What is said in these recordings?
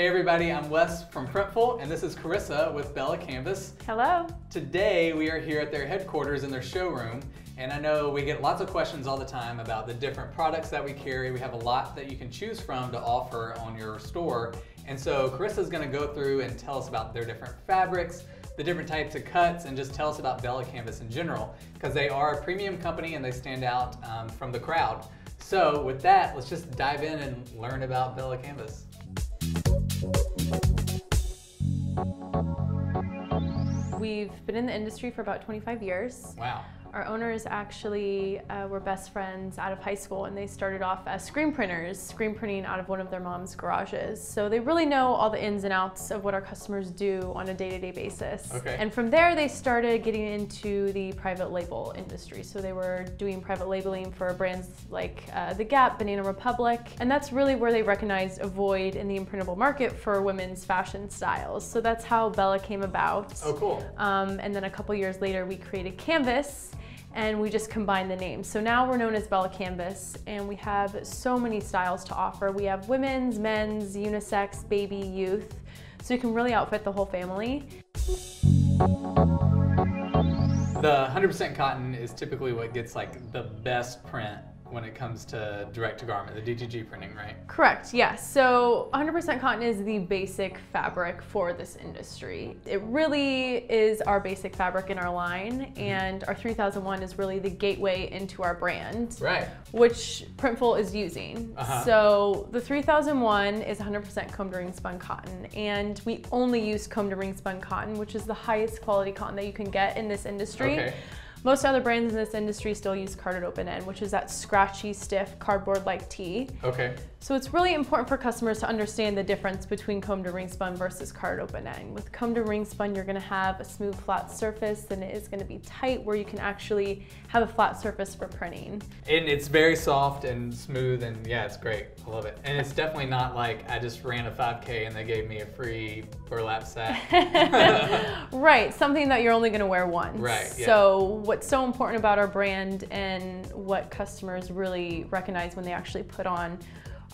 Hey everybody, I'm Wes from Printful, and this is Carissa with Bella Canvas. Hello. Today we are here at their headquarters in their showroom, and I know we get lots of questions all the time about the different products that we carry. We have a lot that you can choose from to offer on your store, and so Carissa's gonna go through and tell us about their different fabrics, the different types of cuts, and just tell us about Bella Canvas in general, because they are a premium company and they stand out um, from the crowd. So with that, let's just dive in and learn about Bella Canvas. We've been in the industry for about 25 years. Wow. Our owners actually uh, were best friends out of high school and they started off as screen printers, screen printing out of one of their mom's garages. So they really know all the ins and outs of what our customers do on a day-to-day basis. Okay. And from there they started getting into the private label industry. So they were doing private labeling for brands like uh, The Gap, Banana Republic, and that's really where they recognized a void in the imprintable market for women's fashion styles. So that's how Bella came about. Oh, cool. Um, and then a couple years later, we created Canvas and we just combine the names. So now we're known as Bella Canvas and we have so many styles to offer. We have women's, men's, unisex, baby, youth. So you can really outfit the whole family. The 100% cotton is typically what gets like the best print when it comes to direct to garment, the DTG printing, right? Correct, yes. So 100% cotton is the basic fabric for this industry. It really is our basic fabric in our line, and our 3001 is really the gateway into our brand. Right. Which Printful is using. Uh-huh. So the 3001 is 100% combed ring spun cotton, and we only use combed ring spun cotton, which is the highest quality cotton that you can get in this industry. Okay. Most other brands in this industry still use carded open end, which is that scratchy, stiff, cardboard-like tee. Okay. So it's really important for customers to understand the difference between comb to ring spun versus carded open end. With comb to ring spun, you're gonna have a smooth flat surface and it is gonna be tight where you can actually have a flat surface for printing. And it's very soft and smooth and yeah, it's great. I love it. And it's definitely not like I just ran a 5K and they gave me a free burlap sack. right, something that you're only gonna wear once. Right, yeah. So what's so important about our brand and what customers really recognize when they actually put on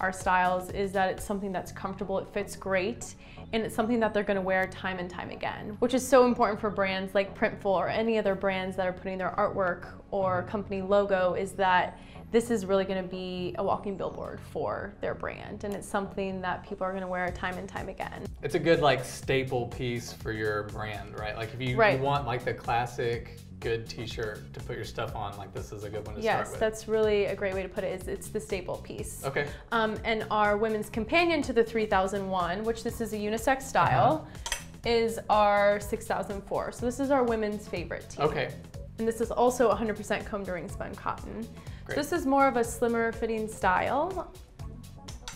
our styles is that it's something that's comfortable, it fits great, and it's something that they're gonna wear time and time again, which is so important for brands like Printful or any other brands that are putting their artwork or company logo is that this is really gonna be a walking billboard for their brand, and it's something that people are gonna wear time and time again. it's a good like staple piece for your brand, right? Like if you, Right. you want like the classic good t-shirt to put your stuff on, like this is a good one to Yes, start with. that's really a great way to put it. Is it's the staple piece. Okay. Um, and our women's companion to the 3001, which this is a unisex style, Uh-huh. is our 6004. So this is our women's favorite tee. Okay. And this is also 100% combed ring spun cotton. Great. So this is more of a slimmer fitting style.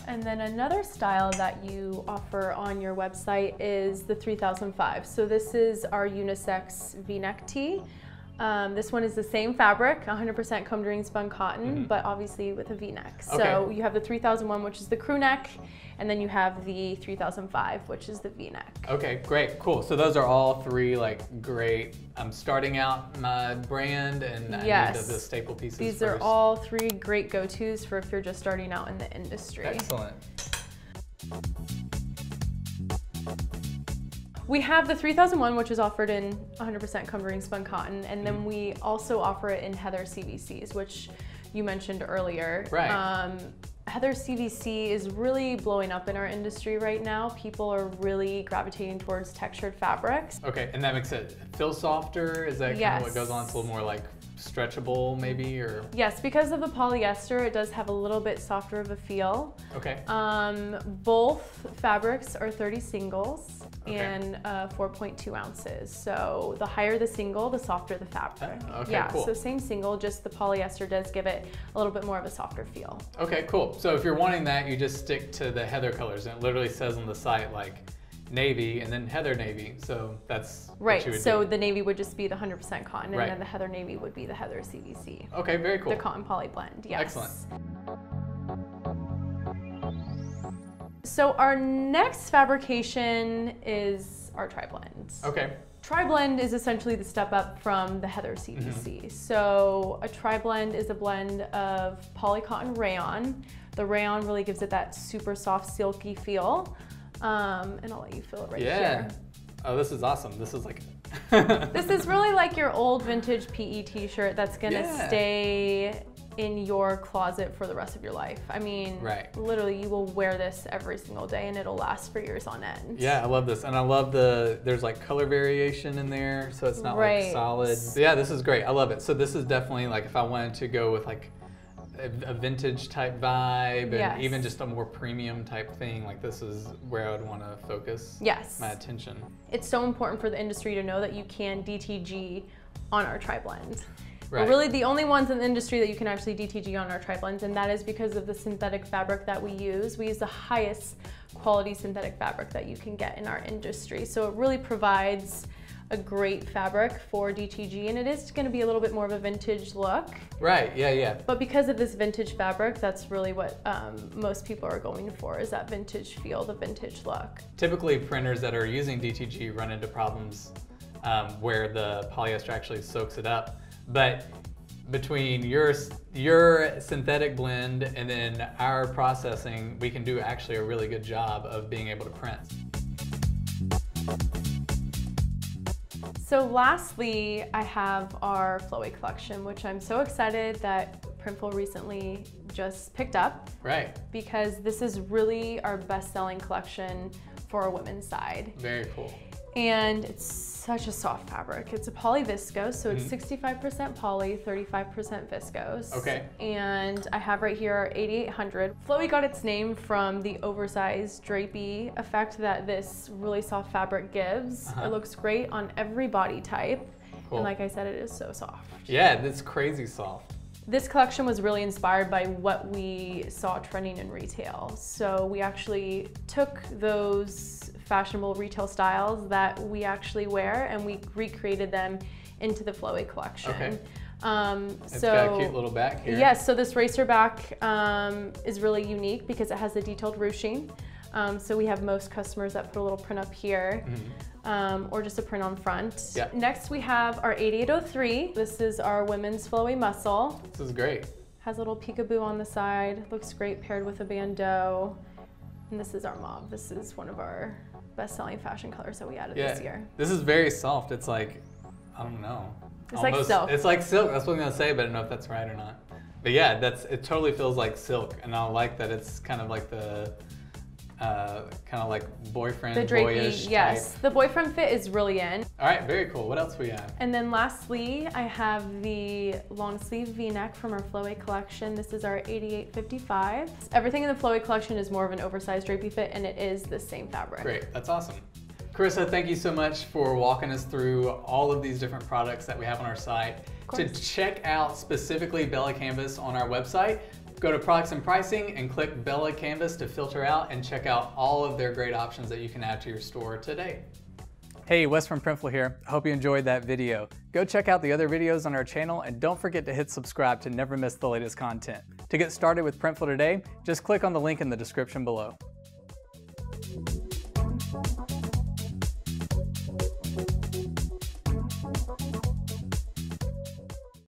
And then another style that you offer on your website is the 3005. So this is our unisex v-neck tee. Um, this one is the same fabric, 100% combed ring spun cotton, but obviously with a v-neck. So Mm-hmm. You have the 3001, which is the crew neck, and then you have the 3005, which is the v-neck. Okay, great, cool. So those are all three like great. I'm starting out my brand and I need Yes. the, the staple pieces These are all three great go-tos for if you're just starting out in the industry. Excellent. We have the 3001, which is offered in 100% combed ring spun cotton, and then we also offer it in Heather CVCs, which you mentioned earlier. Right. Um, Heather CVC is really blowing up in our industry right now. People are really gravitating towards textured fabrics. Okay, and that makes it feel softer? Is that kind of what goes on? It's a little more like stretchable maybe or Yes, because of the polyester, it does have a little bit softer of a feel. okay. Um, both fabrics are 30 singles Okay. and uh, 4.2 ounces. So the higher the single, the softer the fabric. Oh, okay, yeah, cool. so same single, just the polyester does give it a little bit more of a softer feel. Okay, cool. So if you're wanting that, you just stick to the heather colors and it literally says on the site like navy and then heather navy. So that's what Right, so do. the navy would just be the 100% cotton, and Right. then the heather navy would be the heather CVC. Okay, very cool. The cotton poly blend, yes. Excellent. So our next fabrication is our tri-blend. Okay. Tri-blend is essentially the step up from the Heather CVC. Mm-hmm. So a tri-blend is a blend of polycotton rayon. The rayon really gives it that super soft silky feel. Um, and I'll let you feel it right yeah. here. Oh, this is awesome. This is like. This is really like your old vintage PE t-shirt that's gonna Yeah. stay in your closet for the rest of your life. I mean, Right. literally you will wear this every single day and it'll last for years on end. Yeah, I love this, and I love the there's like color variation in there, so it's not Right. like solid. Yeah, this is great. I love it. So this is definitely like if I wanted to go with like a, a vintage type vibe, and Yes. even just a more premium type thing, like this is where I would want to focus Yes. my attention. It's so important for the industry to know that you can DTG on our tri blend. Right. We're really the only ones in the industry that you can actually DTG on our tri blends, and that is because of the synthetic fabric that we use. We use the highest quality synthetic fabric that you can get in our industry. So it really provides a great fabric for DTG, and it is going to be a little bit more of a vintage look. Right. Yeah. Yeah. But because of this vintage fabric, that's really what um, most people are going for is that vintage feel, the vintage look. Typically, printers that are using DTG run into problems um, where the polyester actually soaks it up. But between your your synthetic blend and then our processing, we can do actually a really good job of being able to print. So lastly, I have our Flowy collection, which I'm so excited that Printful recently just picked up Right. because this is really our best-selling collection for our women's side. Very cool. And it's such a soft fabric. It's a poly viscose, so it's Mhm. 65% poly, 35% viscose. Okay. And I have right here 8800. Flowy got its name from the oversized drapey effect that this really soft fabric gives. Uh-huh. It looks great on every body type. Cool. And like I said, it is so soft. Yeah, that's crazy soft. This collection was really inspired by what we saw trending in retail. So we actually took those fashionable retail styles that we actually wear and we recreated them into the Flowy collection. Okay. Um, It's so got a cute little back here. Yes, so this racer back um, is really unique because it has the detailed ruching. Um, so we have most customers that put a little print up here um, or just a print on front. Yeah. Next we have our 8803. This is our women's flowy muscle. This is great. Has a little peekaboo on the side. Looks great paired with a bandeau. And this is our mauve. This is one of our best-selling fashion colors that we added Yeah. this year. This is very soft. It's like, I don't know. It's like silk. It's like silk. That's what I'm gonna say, but I don't know if that's right or not. But yeah, that's it. Totally feels like silk, and I like that it's kind of like the, uh, kind of like boyfriend The drapey, boyish yes. type. The boyfriend fit is really in. All right, very cool. What else we have? And then lastly, I have the long sleeve V-neck from our Flowy collection. This is our 8855. Everything in the Flowy collection is more of an oversized drapey fit and it is the same fabric. Great, that's awesome. Carissa, thank you so much for walking us through all of these different products that we have on our site. To check out specifically Bella Canvas on our website, go to products and pricing and click Bella Canvas to filter out and check out all of their great options that you can add to your store today. Hey, Wes from Printful here. Hope you enjoyed that video. Go check out the other videos on our channel and don't forget to hit subscribe to never miss the latest content. To get started with Printful today, just click on the link in the description below.